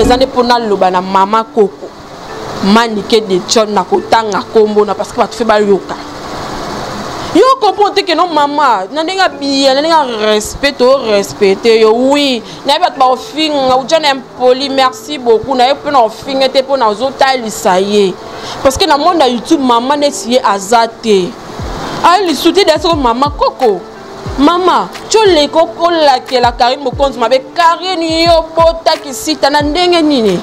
eza nde mpo naloba na mama koko manike de john na kotanga nkombo na parce que bato fe bayoka yo comprendre te keno mama na ndenge ya biya na ndenge ya respect to respecte yo wi nayebi bato baofinga uja na impoli merci beaucoup nayebi mpe na ofinga te mpo nazotalisa ye parce que na monde ya youtube mama neti ye aza te alisuti deya soko mama koko mama coleka okolakela kari mokonzi mabe karini yo bota kisita na ndenge nini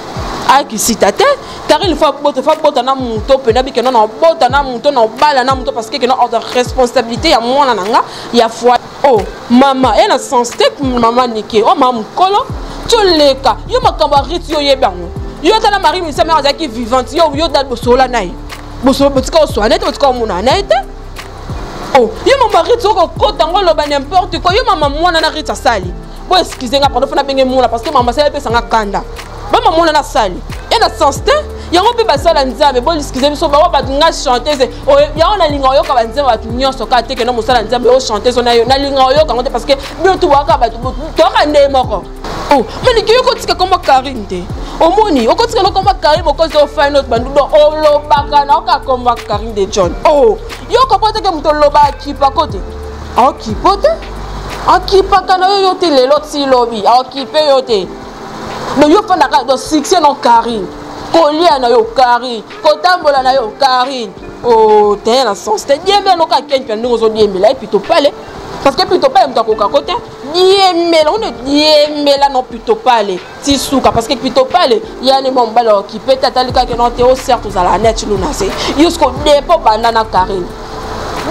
aya kisita te karini fo abota fo abota na moto mpena bikeno na obota na moto na obala na moto parce que keno responsabilité ya mwana na nga ya foi oh mama ena sens te mama nike o oh, mama mokolo toleka yo makambo ya rite yo oyebi yango yo tala marie misa mare azalaki vivante yo yo dal bosolola na ye botika oswana ye te botika omonana na ye te o oh, yo mama rite okokota yango oloba nimporte koi yo mama mwana na rite asali bo excuse nga pardon fo nabenge mwana parce que mama asali apesanga kanda bama mona na sali ya na sens te yango mpe basala nzambe boliskize biso bango bato nga chantese yango nalinga oyoka banzembo bato nyonso kaka te kenda mosala nzambe oyo chantese nayo nalinga oyoka yango te parce que bino tobwaka bato toyoka ndenge moko oh, manike yo kotika koma karine te omoni okotika nokoma karine mokozi ofani oto bandu don olobaka na okakomba karine de john o oh, yo okopoteke moto oloba akipa kote aokipo te akipaka na yo yo te lelo ti lobi aokipe yo te mais yo fanda kaka donc succès non carine kolia na yo carine kotambola na yo carine oh, teye na sens te diembela noka kenka ndenge ozodiembela ye pito pale parce que pito pale moto akoka ko te diembela one diembela no pito pale ti suka parce que pito pale yani mwa mobali okipe te atali kake no te o oh, certes ozala neti luna se yusko depo banda na carine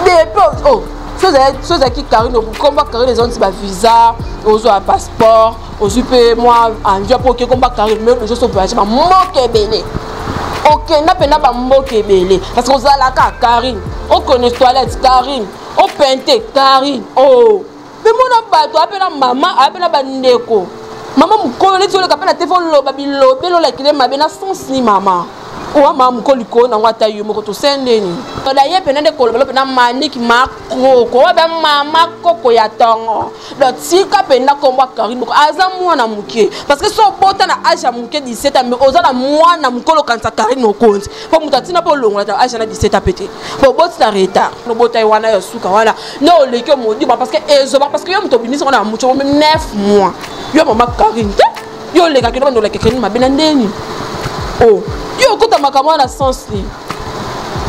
depo o oh, so ozalaki carine okokomba carine eza nti bavisa ozwa passeport ozwi mpe mwa anvia mpo oke komba carrière mais ozo so voyage bamboka ebele okenda mpe na bamboka ebele parce que ozalaka carine okone toilette carine opente carine o oh. mpe mona bato ape na mama ape na bandeko mama mokolo neti oleka mpe na te foloba bilobeli olakile mabe na sens ni mama owa mama mokolo likolo nango ata yo moko tosendeni odaye mpenza nde kolobelo mpenza maniki makoko oyo mpe mama koko ya ntongo donc tika mpenza nkombo ya karine moko aza mwana moke parce que so obota na age ya moke 17 ans mais oza na mwana moke olokanisa karine mokonzi mpo moto atina mpo olongola ta age na 17 ans mpe te mpo oboti na retard nobota ye wana ya suka wana nde oleki omodiba parce que ezoba parce que yo moto obimisi ngo na mutu omi 9 mois yo mama karine te yo olekaki nobanda olekekeni mabe na ndeni o oh, yo okota makambo wana na sens nini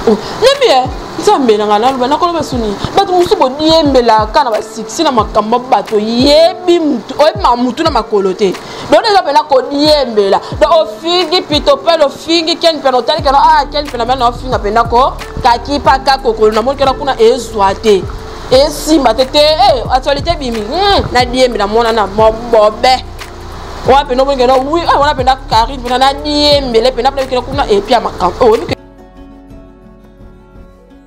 oh, nayebi ye nzambe na ngai naloba nakoloba soni bato mosusu bodiembelaka na basuccès na makambo bato yebi motu oyebi ma motu na makolo te donc eza mpena kodiembela do ofingi pitopele ofingi ken mpena otali kena a ah, ken mpena bana ofinga mpena ko kakipa kakokolo namoni kena kuna ezwa te esimba te te eh, actualité ebimi hmm, nadiembe na mwana na mobobe wana mpena obongi na wi wana mpena karine mpena na diembele mpena mpena okenda kuna epi ya makambo oyebi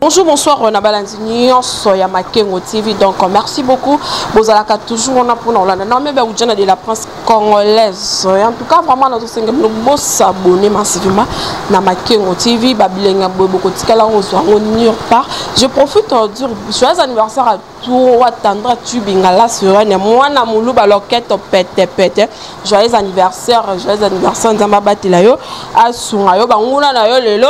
Bonjour, bonsoir, on a balancé nyonso ya Makengo TV. Donc, merci beaucoup. Bozalaka toujours on a pour nous. Non, mais Baoudjana de la presse congolaise. En tout cas, vraiment, nous sommes nous beaux s'abonner massivement na Makengo TV. Babilenga bobo kotikala on soit on n'y part. Je profite de dire joyeux anniversaire à Tour wa tandra tubi ngala surene mwana muluba loketo pete pete joyeux anniversaire joyeux anniversaire nzambe abatela yo asunga yo banguna na yo lelo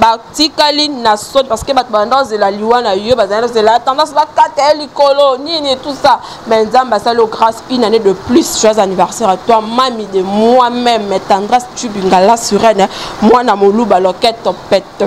batikali na soni parce que bato banda ozela liwa na yo bazali ozela tendance bakata ye likolo nini tout ça mais nzambe asali yo grâce une année de plus joyeux anniversaire à toi mami de moi même tendresse tubingala surene mwana moluba loketo pete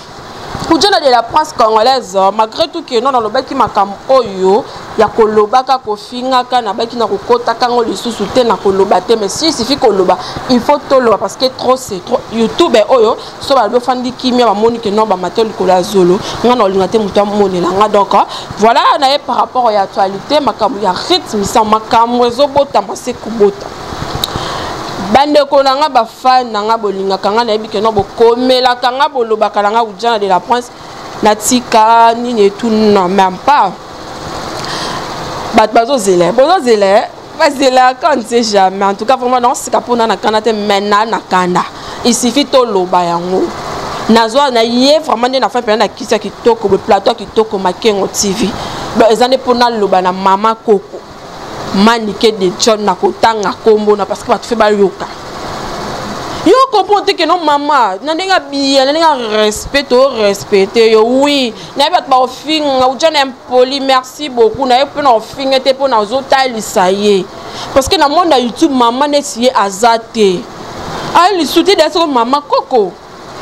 kujana de la presse congolaise malgré tout que non nalobaki makambo oyo ya kolobaka kofingaka nabaki na kokotaka yango lisusu te na koloba te mais si esifi koloba il faut toloba parce que trop c'est trop youtube oyo so balobi ofandi kimia bamoni ke non bamata likolo ya zolo ngai na olinga te moto amonela nga donc voilà na ye par rapport ya actualité makambo ya rythme sa makambo ezobotama se kobota bandeko na ngai fan na nga bolingaka nga nayebi ke no bokomelaka nga bolobaka na nga ujana de la prince natika nini etu non même pas bato bazozela bozozela eh? bazelaka on ne sait jamais en tout cas vraiment naosika mpona na kanda te mai na na kanda il suffit toloba yango nazwa na ye vraiment nde na fin mpena na kisa kitoko boplateau kitoko makengo tv eza nde mpo naloba na mama koko manike de john na kotanga nkombo na parce que bato fe bayoka yo comprendre te ke no mama na ndenge abiya na ndenge arespect to respecte yo wi naye bato bakofinga uja na impoli merci beaucoup naye mpe nakofinga te mpo nazotalisa ye parce que na monde ya youtube mama neti ye aza te ayo lisute dea soko mama koko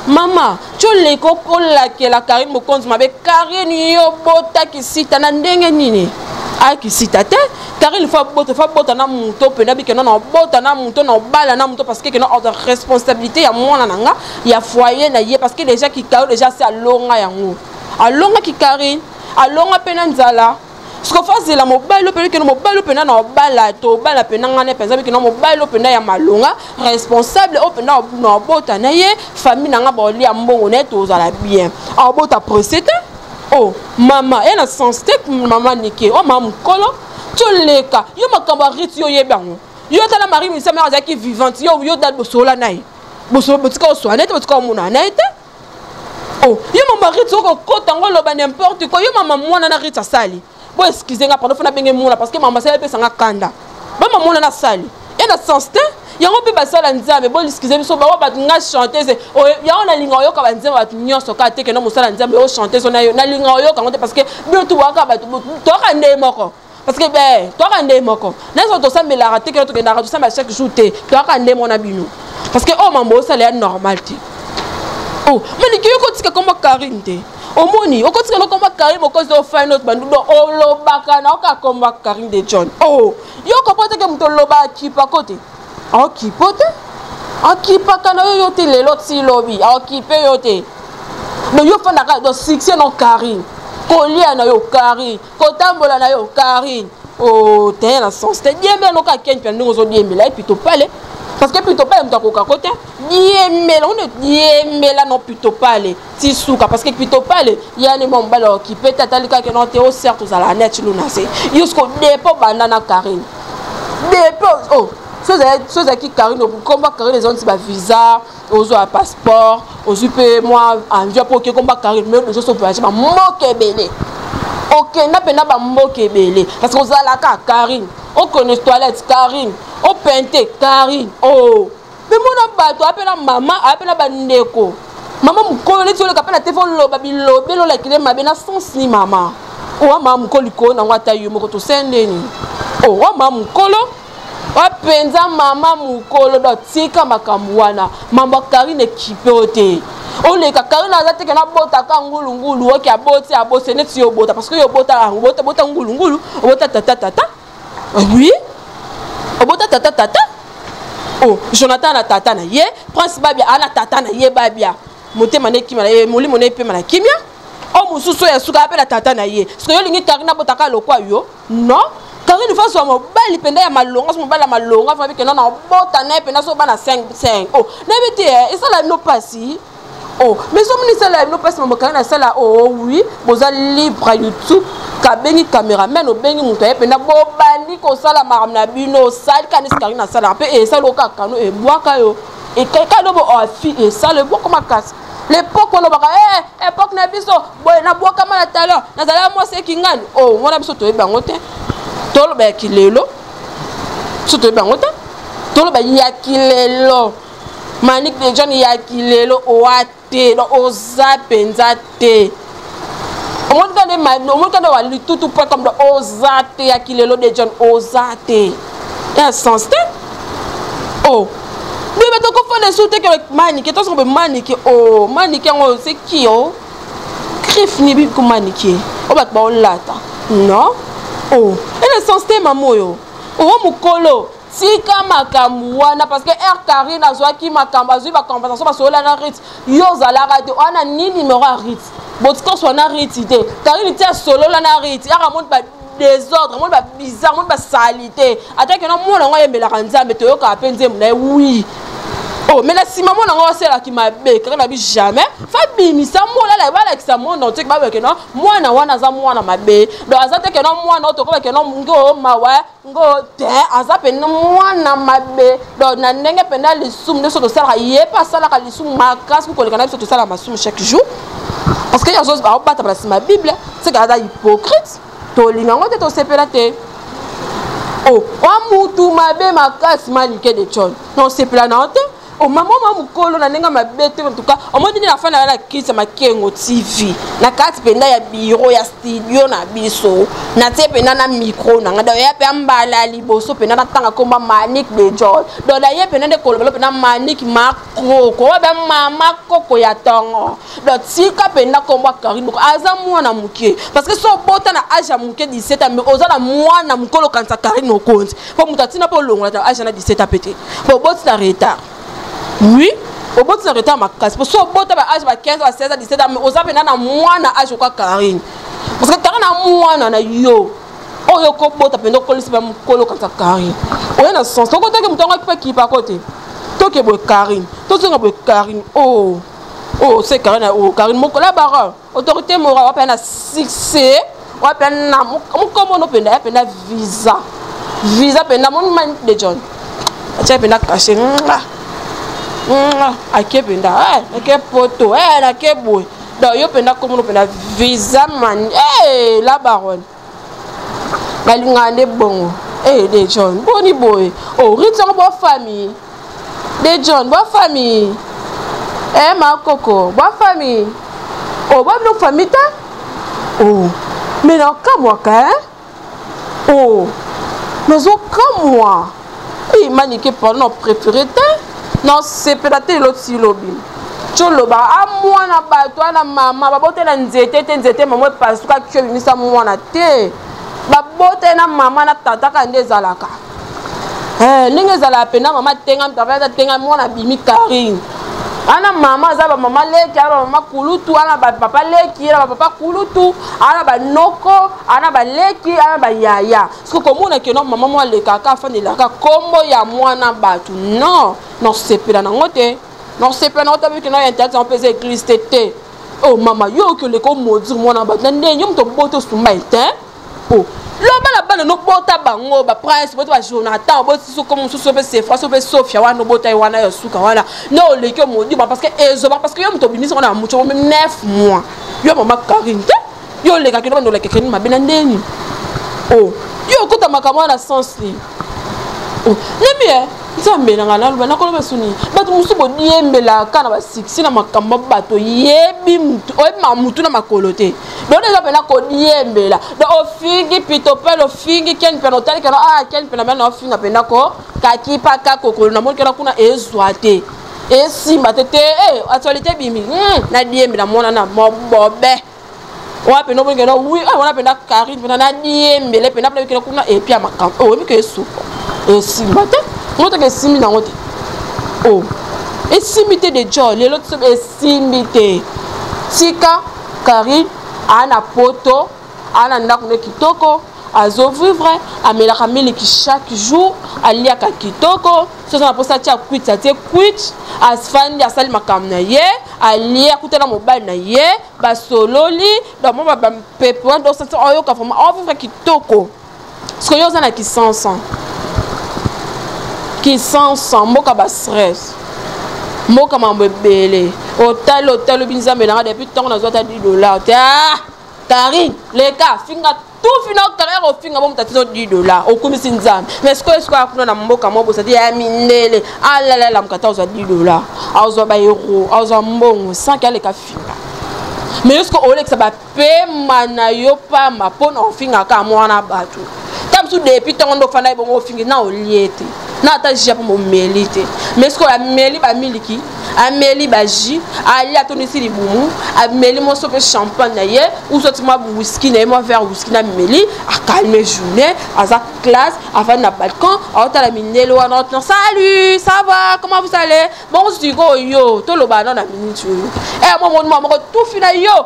mama coleki olakela karine mokonzi mabe karine yo bota kisita na ndenge nini aya kisita te karine fo abota fo abota na moto mpena bikeno na obota na moto na obala na moto parce que keno ordre responsabilité ya mwana na nga ya foyer na ye parce que déjà kikayo déjà se alonga yango alongaki karine alonga mpe na nzala siko fazela mobali oyo mpenza kino mobali oyo mpenza na obala tobala mpenza ngai ne mpenza bikino mobali oyo mpenza ya malonga responsable oyo mpenza na obota na ye famille na ngai baolia mbongo na ye tozala bien aobota presse te o oh, mama ye na sense te mama nike o oh, mama mokolo toleka yo makambo ya rite yo oyebi yango yo tala marie misamere azalaki vivante yo yo dal bosola na ye botika oswana ye te botika omonana na ye te oh yo mama rit soki okokota yango oloba n'importe quoi yo mama mwana na rit asali bo excuse nga pano fana benge mwana parce que mama asali apesa nga kanda mama mwana na asali ye na sens te yango mpe basala nzambe boliskize biso bango bato ngai chantese yango nalinga oyoka banzembo bato nyonso kaka te keno mosala nzambe oyo chantese nalinga oyoka yango te parce que bino tubwaka bato toyoka ndeye moko parce que eh, toyaka nde moko nazo tosambelaka te kena tokendaka tosambela chaque jour te toyaka nde mona bino parce que oyo oh, mambo osala ya normal te o oh, maliki yo kotika koma karine te omoni okotika lokoma karine mokozi ofani oto bandudo olobaka na oka komba karine de john o oh, yo okopo teke moto oloba akipako te aokipo te akipaka na yo yo te lelo ti lobi aokipe yo te donc yo ofandaka donc succès no karine kolia na yo karine kotambola na yo carine oteya oh, na sens te diembela noka ken pia ndenge ozodiembela ye pito pale parce que pito pale moto akoka ko te diembela one diembela no pito pale ti suka parce que pito pale yani mwa mobali okipe te atali kaka no te o oh, certes ozala net luna se yusko depo banda na carine depo o oh, so ozalaki carine okokomba carine ezonisi bavisa ozwa passeport ozwi mpe mwa anvia mpo oke komba carine me ozo so voyage bamboka ebele okenda mpe na bamboka ebele parce que ozalaka carine okende toilette carine opente carine o oh. mpe mona bato ape na mama ape na bandeko mama mokolo neti oleka mpe na te foloba bilobeli olakile mabe na sens ni mama owa mama mokolo likolo nango ata yo moko tosendeni owa oh, mama mokolo oyo mpenza mama mokolo do tika makambo wana mambo ya karine ekipe oyo te oleka karine aza teke nabotaka ngulungulu oke aboti aboti neti yo obota parce que yo obota obota bota ngulungulu obota tata tata oui obota tata tata oh jonathan na tata na ye prince babia ana tata na ye babia motema na ekima na ye molimo na epema na kimia o mosusu oyo ya suka apela tata na ye soki yo olingi karine abotaka lokwa yo non carine fa azwa mobali mpenza ya malonga so mobali ya malonga fa bikenda na obota na ye mpenza so bana 5 5 o nayebi te eh, esala bino mpasi oh mais omoni esala bino mpasi mama carine asala oo oh, wi boza libre youtube kabengi cameraman obengi moto aye mpenza bobandi kosala makambo na bino osali kanisi carine asalaka mpe esali okakano ebwaka yo ekali obo oafi esala ebwaka makasi lepoke olobaka eh, epoke na biso boye nabwakama na talent nazalaka mwasi ekingani o oh, mona biso toyebi yango te toloba ya kilelo biso toyebi yango te toloba ya kilelo manik de john ya kilelo owa te oza mpenza te omoni kaka nde mani omoni kaka nde wa litutu mpo comme oza te ya kilelo de john oza te ya sens te o oh. biye bato kofanda esu te kebe manike tosoko be manike o oh, manike yango se ki o oh. griffe ni bibi komanike oyo bato baolata non o ena sens te mama oyo owo mokolo tika makambo wana parce que air carine azwaki makambo azwi bacompensation basoyola na rite yo ozalaka te wana ni numero ya rite botikoswa na rite te carine ti asolola na rite yaka moni badesordre moni babizarre moni basalite atake na mwana yango ayembelaka nzambe toyokaka mpe nzembo na ye wi oh, me na nsima mwana yango asalaki mabe kaka na bi jamais fabimisa molala balakisa monde entier babekeno mwana wana aza mwana mabe donc aza te keno mwana oyo tokobakeno ngo mawa ngo te aza mpenza mwana mabe donc na ndenge mpenza lisumu nde so tosalaka ye mpe asalaka lisumu makasi koleka na biso tosalaka masumu chaque jour parce que yango aobatama na nsima bible seke aza hypocrite tolinga yango te tosepela te o oh, wa mutu mabe makasi malike de col na osepela na yo te Oh, mama mwa mokolo na ndenge mabe te entuka omoni nini afanda ya na kiti ya makengo tv na kati mpenza ya biro ya studio na biso natie mpenza na mikro na ngai doya mpe ambala ya liboso mpenza natanga komba manik de jol do naye mpenza nde kolobelo mpenza manik makroko oyo bya mama koko ya ntongo do tika mpenza kombo ya karine boko aza mwana moke parce que so obota na age ya moke 17 ans mais oza na mwana mokolo okanisa karine mokonzi mpo moto atina mpo olongola ta age na 17 ans pe te mpo oboti na retard oui oboti na retard makasi mpo so obota ba age ba 15 ba 16 17 ans oza mpena na mwana age okwa carine parce que carine na mwana na yo oyo okobota mpenza okolisi ba mokolo kaka carine oye na sens okotaki moto yango akipa kipa ko te toke boye carine tozonga boye carine o oh. o oh, se carine o oh, carine mokolo ya bara autorité mora wapi na succès wapi na mukombo no penda ya penda visa visa penda mon man de John acha penda caché nga nga ake penda eh nake poto eh nake boy donc yo penda komo no penda visa man eh la baronne balingaka nde bongo ee eh, de john boni boye orite oh, yango bwa famille de john bwa famille e eh, makoko bwa famille o oh, bwa biloko famille te o me nakamwaka e o nazokamwa Hey, manike pardon na prefere te na sepela te lelo ti lobi toloba a ah, mwana bato wana mama babota na nzete te nzete mama epasuka kio ebimisa mwana te babota ye na mama na tata kaka nde ezalaka eh, ndenge ezalaka mpena mama atenga mpapa aza tenga mwana abimi karine ana mama aza bamama leki ana bamama kulutu ana bapapa leki ana bapapa kulutu ana banoko ana baleki ana bayaya soki komona ke no mama mwa alekaka afandelaka nkombo ya mwana bato non nosepela nango te nosepela nango tabi keno ya internet yango mpe eza eglise te te o oh, mama yo oki oleka omodire mwana bato na ndenge yo moto oboti osumba ete po loba na bana nobota bango baprince boti bajonathan oboti soko mosusu mpe sefra so mpe sofia wana obota ye wana ya suka wana na oleki omodire parce que ezoba parce que yo moto obimisi yango na muco 9 mois yo mama karine te yo olekaki no bandola kekeni mabe na ndeni o oh, yo okota makambo wana na sens ni oh, nayebi e eh, nzambe na ngai naloba nakoloba soni bato mosusu bodiembelaka na basiksi na makambo bato oyebi motu oyebi ma motu na makolo te donc eza mpena kodiembela donc ofingi pitopele ofingi ken mpena otali kena a ah, ken mpena bana ofinga mpena ko kakipaka kokolo namoni kena kuna ezwa te esimba te te eh, actualité ebimi hmm, na diembe na mwana na mobobe wana mpenza obonike no wi wana mpenza karine mpenza na diembe le mpenza mpenza kuna epi ya makambo oyo oyebi ke esuka esimba te ngo toke esimbi nango te o esimbi te de jo lelo esimbi te tika karine ana poto aa na ndako ne kitoko azo vivre amelaka miliki chaque jour aliaka kitoko soki aza na mposa atia kwiti atie kwiti afandi asali makambo na ye alie akutana mobali na ye basololi bamwa bampepe wana osati oyoka vraimen ovivre kitoko soki yo oza na kisansan kisansan mboka bastress mboka mambo ebele otali otalobi nzambe nanga depuis ntango nazwa ata 10 dollar te ah! Carine leka finga tufi na carrière ofinga mo mutatizo 10 dollars okumisi nzambe mais sikoyo sikoyo akuna na mboka mwa bosati ya mindele alalala mokata aozwa 10 dollars aozwa baeuro aozwa mbongo sanki aleka finga mais yo sikoyo olekisa bapema na yo pamba mpo na ofingaka mwana bato ta mosusu depuis ntongo nde ofandaki bongo ofingi na olie te na ata jija mpo momeli te mais sikoyo ameli bamiliki ameli ba jus ali atondisi libumu ameli mwa sope champagne na ye usoti mwa whisky na ye mwa verre whisky na meli akalme journée aza classe avandi na balcon aotala mindele wana otna salut ça va comment vous allez bongo sikoyo yo tolobana na minute oyo e eh, mwa moni mwa moko tufi na yo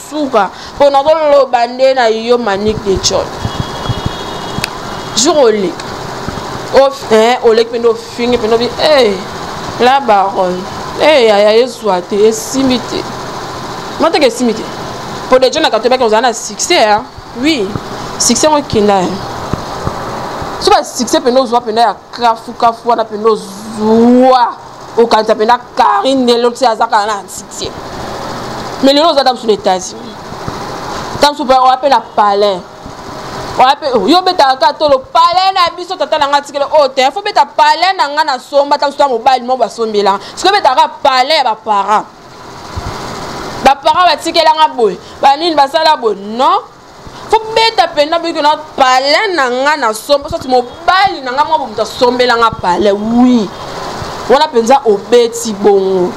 suka pona koloba nde na yo manik de chol jour oleka eh, oleki mpenza ofingi mpenza obi e la baronne e yaya ezwa te esimbi te mateke esimbi te mpo deja na kato ebaki ozala na succès oui succès yango ekenda ye so basuccès mpenza ozwa mpenza ya kafukafu wana mpenza ozwa okanisa mpenza karine nde loti aza kaka na ansitie mais lelo oza ta mosusu na états-unis ta mosusu mpe oya mpe na palin oya mpe oh, yo obetaka kaka tolo palin na biso tata na ngai atikele oyo oh, te fo obeta palin na ngai nasomba ta mosusu ta mobali moko basombelanga soki obetaka kaka palin ya baparent baparent batikelanga boye banini basala boye non fobeta mpenza boyiki na pale na nga na sombe soti mobali na nga mwa bomoto asombela nga pale wi wana mpenza obeti bongo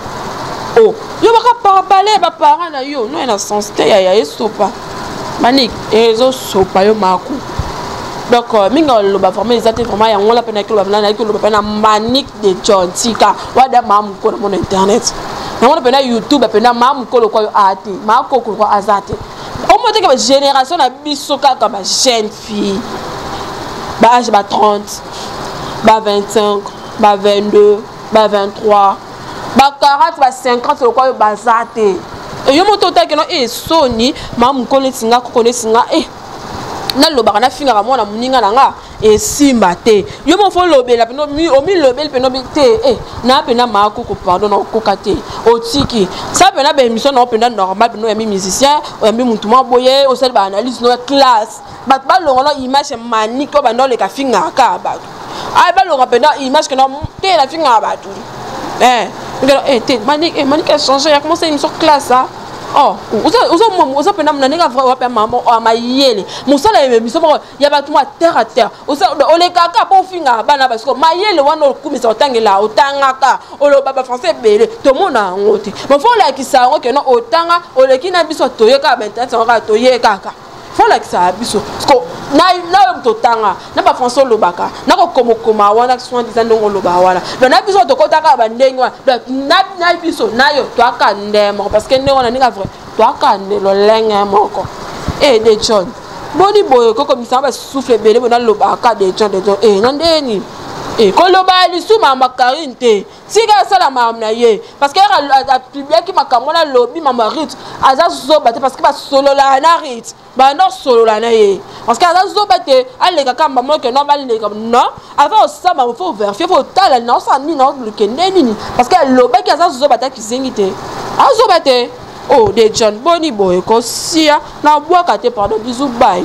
o oh, yo baka parapale baparent na yo noye na sens te yaya esopa manik ezosopa yo maku donc euh, mingi oloba vraiment eza te vraiment yango la pena koloba nayaki koloba mpe na manik de john tika wada maa mokolo mona internet yango na pena youtube pena maa mokolo kwayo aa te maa kokolo kwa aza te omona teke bagénération na biso kaka ba jeune fille ba age ba 30 ba 25 ba 22 ba 23 ba 40 ba 50 lokola oyo baza te yo moto otakeno e eh, soni ma mokolo neti nga koko neti nga e eh, nalobaka nafingaka mwana moninga na nga esimba te yo moko olobela peno omilobeli peno te e na pena maa koko pardon nakokoka te otiki sa pena baémission nao mpenza normal peno oyambi musicien oyambi motu mwa boye osali baanalyse no ya classe bato balonga no image manike oyo banda oleka fingaka kaka bato a balonga mpenza image kena te na fingaka bato eh, eh te manike eh, change ya commence émission classe a oh oza mpenza na ndenge wapi ya mayele mosala ya émission moko ya bato mwa terre à terre olekaka mpo ofingaka bana basiko mayele wana okumisa otangela otangaka oloba bafrançais ebele tomona yango te mofo olakisa yango keno otanga oleki na biso toyekaka bainternet yango kaka toyekaka fo olakisaka biso siko nayo moto otanga na bafrançais olobaka nakokomokoma wana soin disa ndenge olobaka wana do na biso tokotaka bandenge wana na biso nayo toaka nde moko parce que ndenge wana ndenge vrai toaka nde lolenge moko ede eh, john boni boye kokomisanga basouffle ebele bona lobaka deja deja e na ndeni e koloba ya lisuma ya makarine te tika asala makambo na ye parce que apubliaki makambo wana alobi mama rite aza zoba te parce que basololaka na rite banda osolola na ye parce que aza zoba te aleka kaka mbamona ke no baleka non avant osamba fo verifie fo otala na osala nini na oluke nde nini parce que alobaki aza zoba te akizengi te azoba te o oh, de john boni boye kosia Na bwaka te pardon bisous bye.